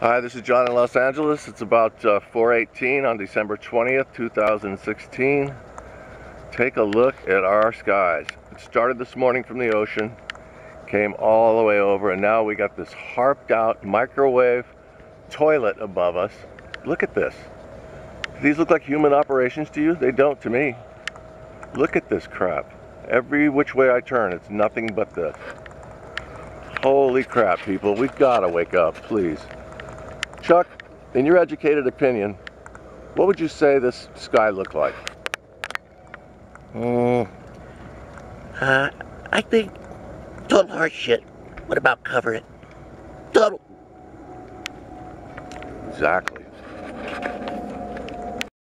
Hi, this is John in Los Angeles. It's about uh, 4.18 on December 20th, 2016. Take a look at our skies. It started this morning from the ocean, came all the way over, and now we got this HAARPed out microwave toilet above us. Look at this. These look like human operations to you? They don't to me. Look at this crap. Every which way I turn, it's nothing but this. Holy crap, people. We've got to wake up, please. Chuck, in your educated opinion, what would you say this sky looked like? Mm, uh, I think total horseshit. What about cover it? Total. Exactly.